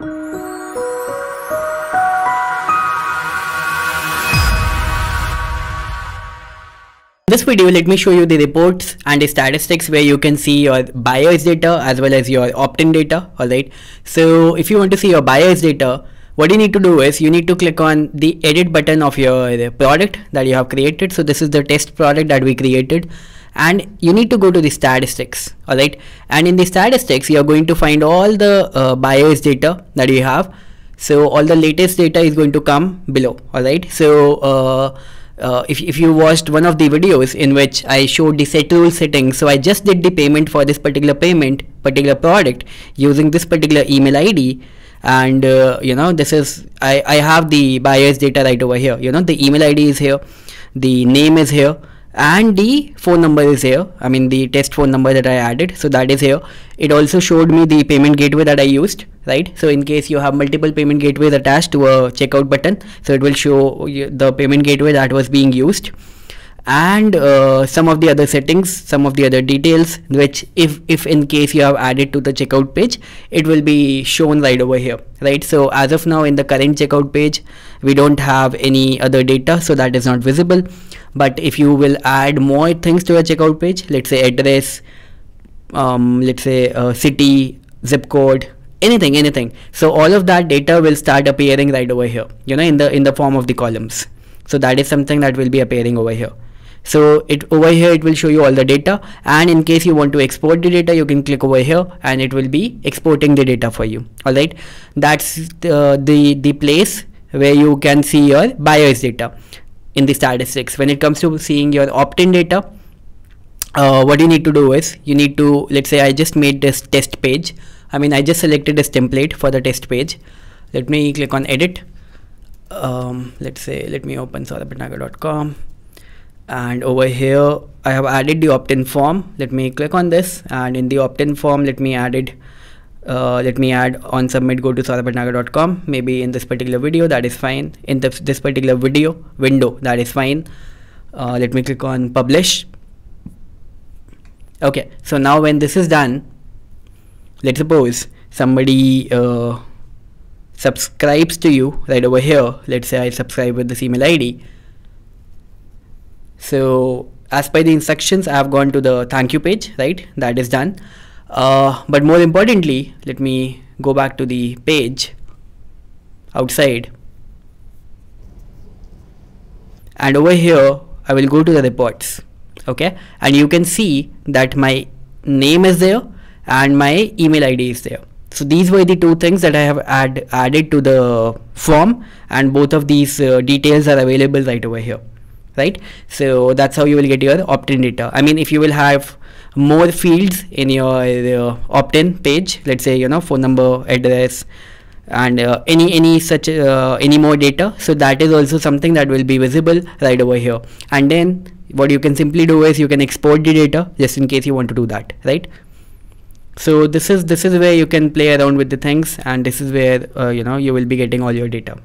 this video let me show you the reports and the statistics where you can see your buyers data as well as your opt-in data alright so if you want to see your buyers data what you need to do is you need to click on the edit button of your product that you have created. So this is the test product that we created and you need to go to the statistics alright? And in the statistics you are going to find all the uh, buyers data that you have. So all the latest data is going to come below alright? So uh, uh, if, if you watched one of the videos in which I showed the set rule settings so I just did the payment for this particular payment particular product using this particular email ID and uh, you know this is I, I have the buyers data right over here. You know the email ID is here the name is here and the phone number is here. I mean the test phone number that I added. So that is here. It also showed me the payment gateway that I used right? So in case you have multiple payment gateways attached to a checkout button so it will show the payment gateway that was being used. And uh, some of the other settings some of the other details which if if in case you have added to the checkout page it will be shown right over here right? So as of now in the current checkout page we don't have any other data so that is not visible but if you will add more things to a checkout page let's say address um, let's say uh, city zip code anything anything. So all of that data will start appearing right over here you know in the in the form of the columns. So that is something that will be appearing over here. So it over here it will show you all the data. And in case you want to export the data you can click over here and it will be exporting the data for you. All right? That's the the, the place where you can see your buyers data in the statistics. When it comes to seeing your opt-in data uh, what you need to do is you need to let's say I just made this test page. I mean I just selected this template for the test page. Let me click on edit. Um, let's say let me open saurabhbhatnagar.com and over here I have added the opt-in form. Let me click on this. And in the opt-in form let me add it uh, let me add on submit go to saurabhbhatnagar.com maybe in this particular video that is fine. In this, this particular video window that is fine. Uh, let me click on publish. Okay so now when this is done let's suppose somebody uh, subscribes to you right over here. Let's say I subscribe with this email ID so as per the instructions I have gone to the thank you page right? That is done uh, but more importantly let me go back to the page outside. And over here I will go to the reports okay? And you can see that my name is there and my email ID is there. So these were the two things that I have add, added to the form and both of these uh, details are available right over here right? So that's how you will get your opt-in data. I mean if you will have more fields in your uh, opt-in page. Let's say you know phone number address and uh, any any such uh, any more data. So that is also something that will be visible right over here. And then what you can simply do is you can export the data just in case you want to do that right? So this is this is where you can play around with the things and this is where uh, you know you will be getting all your data